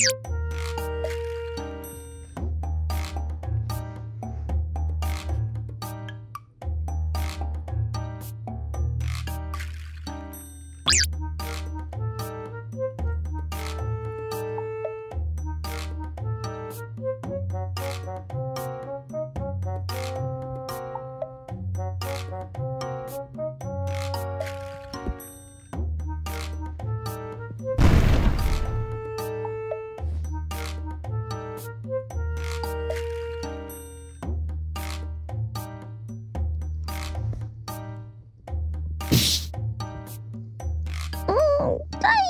you Bye.